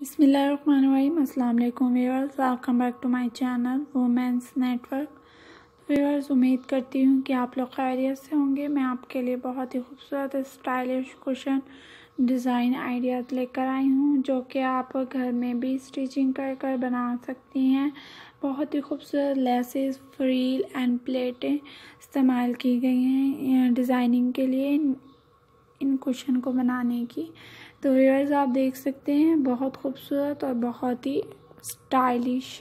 अस्सलाम वालेकुम viewers, welcome back to my channel women's network. Viewers, उम्मीद करती हूँ कि आप लोग खैरियत से होंगे। मैं आपके लिए बहुत ही खूबसूरत, स्टाइलिश, कुशन डिज़ाइन आइडियाज़ लेकर आई हूँ, जो कि आप घर में भी स्टिचिंग कर कर बना सकती हैं। बहुत ही खूबसूरत लेसेस, फ्रील एंड प्लेटें इस्तेमाल की गई हैं, डिज़ाइनिंग के लिए इन कुशन को बनाने की। तो व्यूअर्स आप देख सकते हैं, बहुत खूबसूरत और बहुत ही स्टाइलिश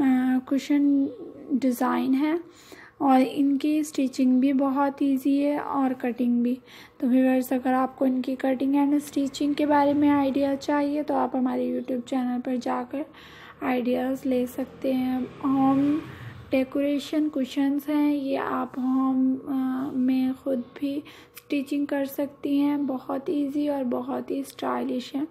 कुशन डिज़ाइन है। और इनकी स्टिचिंग भी बहुत इजी है और कटिंग भी। तो व्यूअर्स अगर आपको इनकी कटिंग एंड स्टिचिंग के बारे में आइडिया चाहिए तो आप हमारे यूट्यूब चैनल पर जाकर आइडियाज़ ले सकते हैं। होम डेकोरेशन कुशंस हैं, ये आप होम में ख़ुद भी स्टिचिंग कर सकती हैं। बहुत इजी और बहुत ही स्टाइलिश है।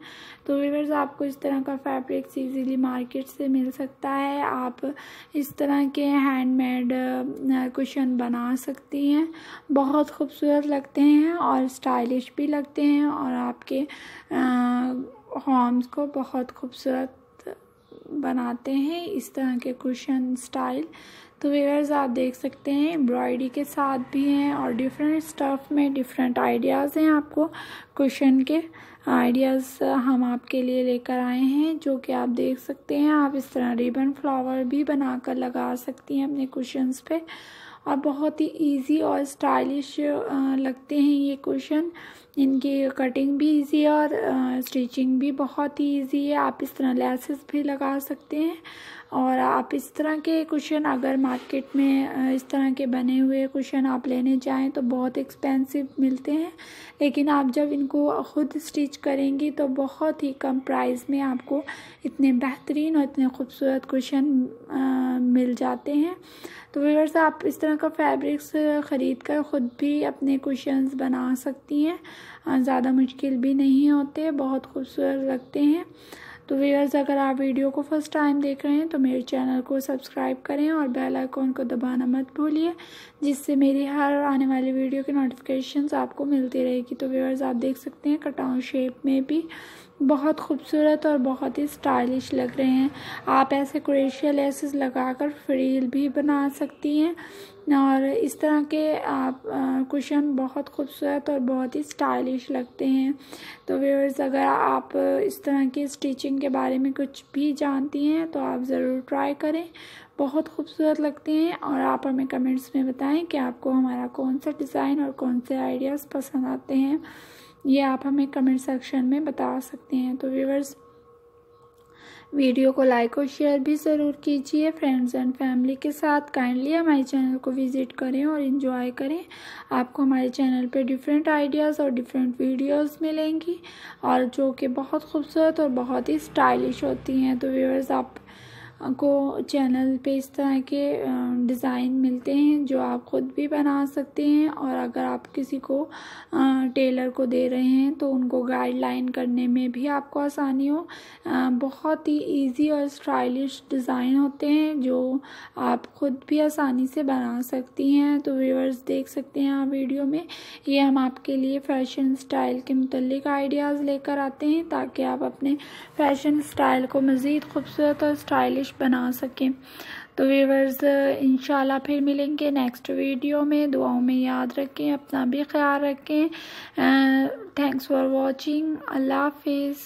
तो वीवर्स आपको इस तरह का फैब्रिक्स इजीली मार्केट से मिल सकता है। आप इस तरह के हैंडमेड कुशन बना सकती हैं। बहुत खूबसूरत लगते हैं और स्टाइलिश भी लगते हैं और आपके होम्स को बहुत खूबसूरत बनाते हैं इस तरह के कुशन स्टाइल तो वेयर्स आप देख सकते हैं एम्ब्रॉयडरी के साथ भी हैं और डिफरेंट स्टफ़ में डिफरेंट आइडियाज़ हैं आपको कुशन के। आइडियाज़ हम आपके लिए लेकर आए हैं, जो कि आप देख सकते हैं। आप इस तरह रिबन फ्लावर भी बनाकर लगा सकती हैं अपने कुशंस पे। और बहुत ही इजी और स्टाइलिश लगते हैं ये कुशन इनकी कटिंग भी इजी है और स्टिचिंग भी बहुत ही इजी है। आप इस तरह लेसेस भी लगा सकते हैं। और आप इस तरह के कुशन अगर मार्केट में इस तरह के बने हुए कुशन आप लेने जाएँ तो बहुत एक्सपेंसिव मिलते हैं। लेकिन आप जब इनको खुद स्टिच करेंगी तो बहुत ही कम प्राइस में आपको इतने बेहतरीन और इतने खूबसूरत कुशन मिल जाते हैं। तो व्यूअर्स आप इस तरह का फैब्रिक्स ख़रीद कर ख़ुद भी अपने कुशंस बना सकती हैं। ज़्यादा मुश्किल भी नहीं होते, बहुत खूबसूरत लगते हैं। तो व्यूअर्स अगर आप वीडियो को फ़र्स्ट टाइम देख रहे हैं तो मेरे चैनल को सब्सक्राइब करें और बेल आइकॉन को दबाना मत भूलिए, जिससे मेरी हर आने वाली वीडियो की नोटिफिकेशंस आपको मिलती रहेगी। तो व्यूअर्स आप देख सकते हैं कटाउन शेप में भी बहुत खूबसूरत और बहुत ही स्टाइलिश लग रहे हैं। आप ऐसे क्रेशिया लेसेस लगाकर फ्रील भी बना सकती हैं। और इस तरह के आप कुशन बहुत खूबसूरत और बहुत ही स्टाइलिश लगते हैं। तो व्यूअर्स अगर आप इस तरह की स्टिचिंग के बारे में कुछ भी जानती हैं तो आप ज़रूर ट्राई करें। बहुत खूबसूरत लगते हैं और आप हमें कमेंट्स में बताएँ कि आपको हमारा कौन सा डिज़ाइन और कौन से आइडियाज़ पसंद आते हैं। ये आप हमें कमेंट सेक्शन में बता सकते हैं। तो व्यूवर्स, वीडियो को लाइक और शेयर भी ज़रूर कीजिए। फ्रेंड्स एंड फैमिली के साथ काइंडली हमारे चैनल को विज़िट करें और इन्जॉय करें। आपको हमारे चैनल पे डिफरेंट आइडियाज़ और डिफरेंट वीडियोस मिलेंगी और जो कि बहुत खूबसूरत और बहुत ही स्टाइलिश होती हैं। तो व्यूवर्स, आप को चैनल पे इस तरह के डिज़ाइन मिलते हैं जो आप ख़ुद भी बना सकते हैं और अगर आप किसी को टेलर को दे रहे हैं तो उनको गाइडलाइन करने में भी आपको आसानी हो। बहुत ही इजी और स्टाइलिश डिज़ाइन होते हैं जो आप ख़ुद भी आसानी से बना सकती हैं। तो व्यूअर्स देख सकते हैं आप वीडियो में। ये हम आपके लिए फ़ैशन स्टाइल के मतलब आइडियाज़ लेकर आते हैं ताकि आप अपने फ़ैशन स्टाइल को मज़ीद खूबसूरत और स्टाइलिश बना सकें। तो वीवर्स इंशाल्लाह फिर मिलेंगे नेक्स्ट वीडियो में। दुआओं में याद रखें, अपना भी ख्याल रखें। थैंक्स फॉर वॉचिंग अल्लाह हाफिज़।